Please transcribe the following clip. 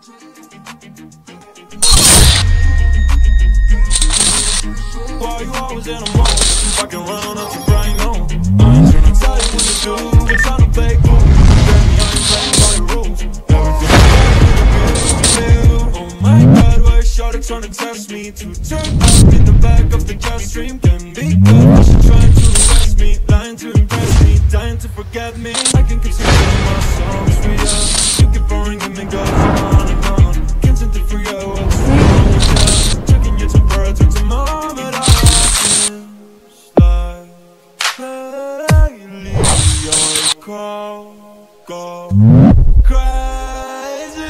Why you always in a mood? Fucking run on up to Brian on. I ain't trying to tell you what to do, but trying to play cool. Damn, I ain't playing by the rules. Everything Oh my god, why is Shawty trying to test me? To turn up in the back of the gas stream can be good. She trying to arrest me, lying to impress me, dying to forget me. I can continue my songs, sweetheart. go crazy.